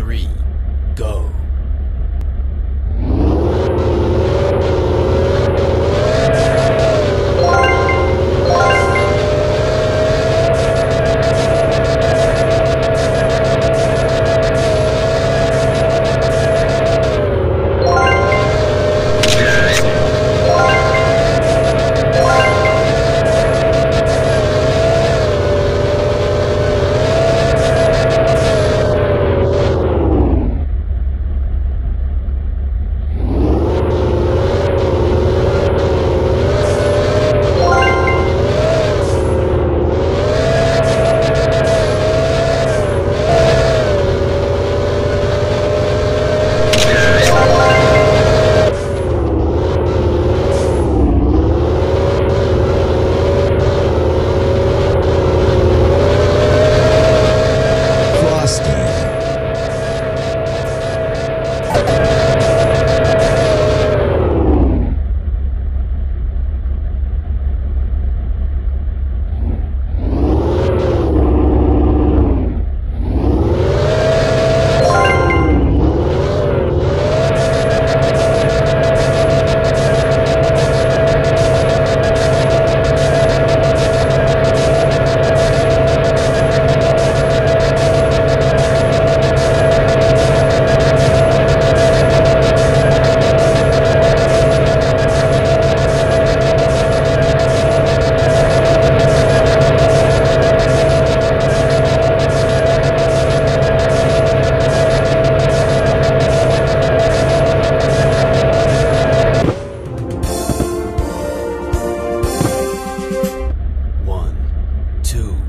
three, too.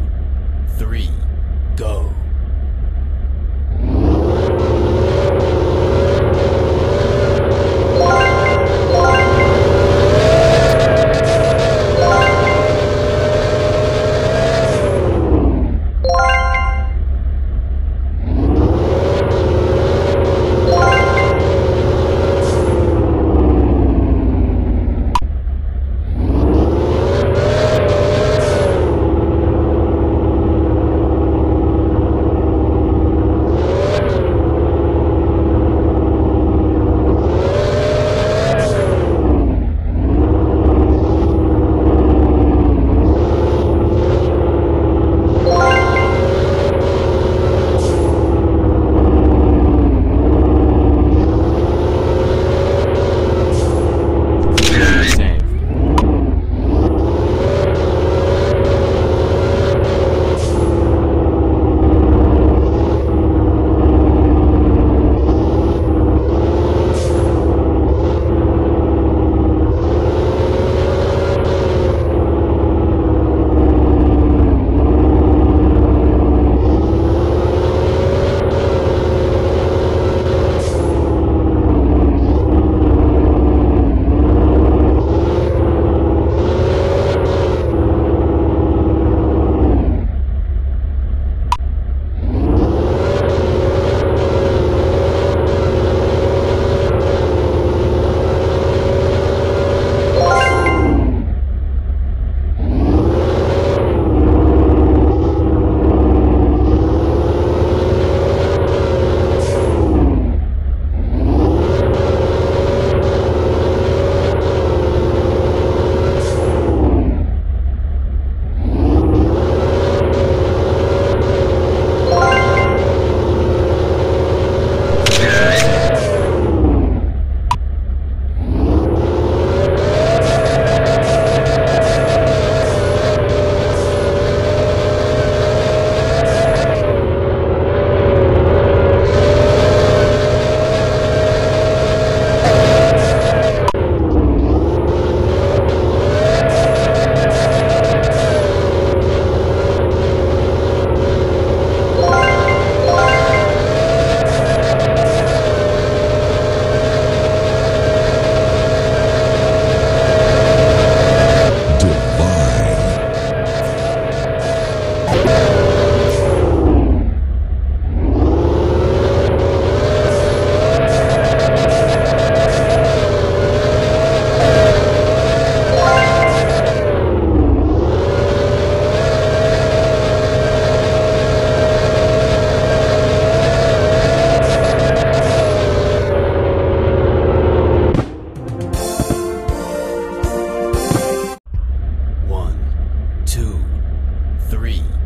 three.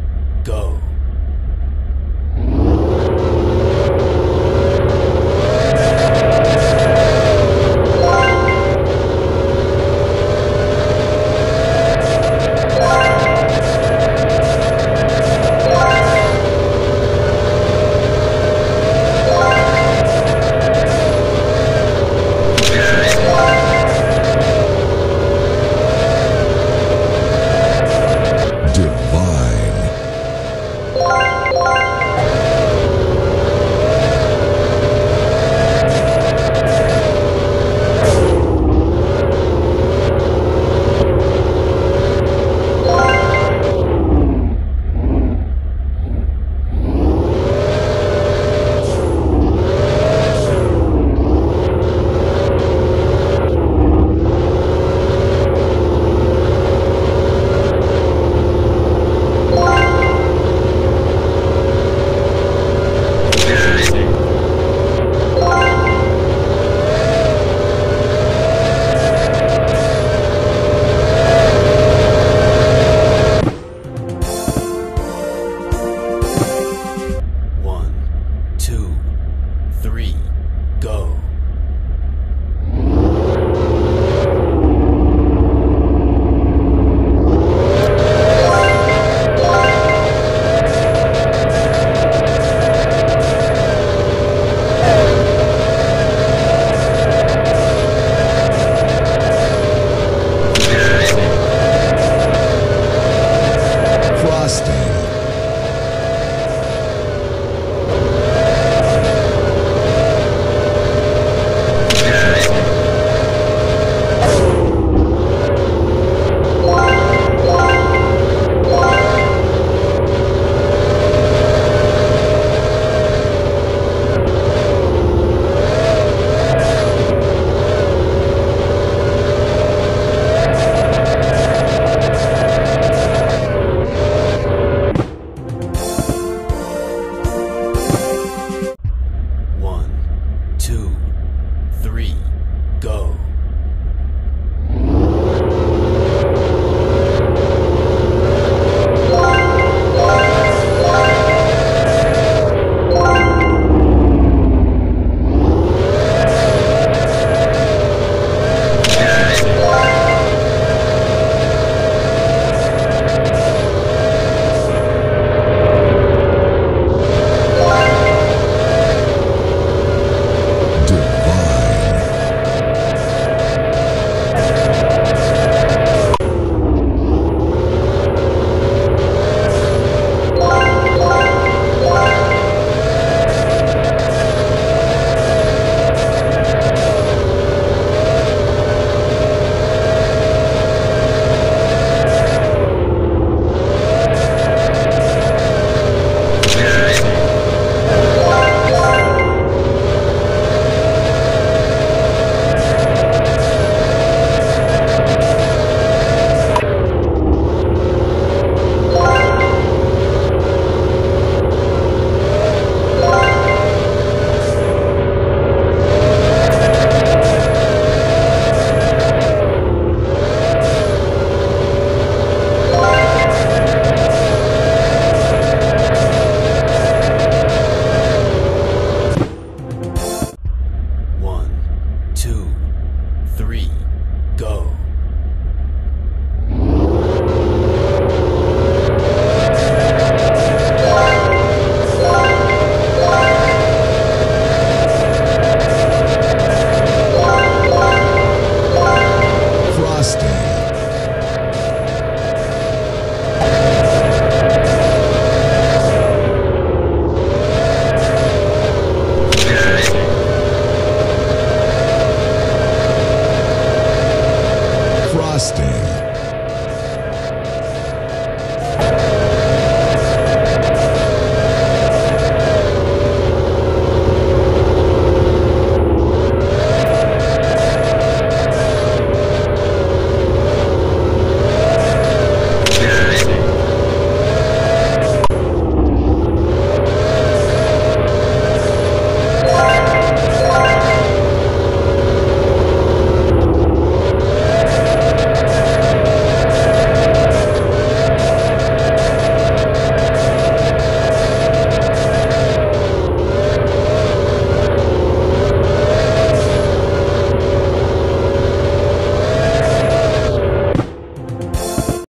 three.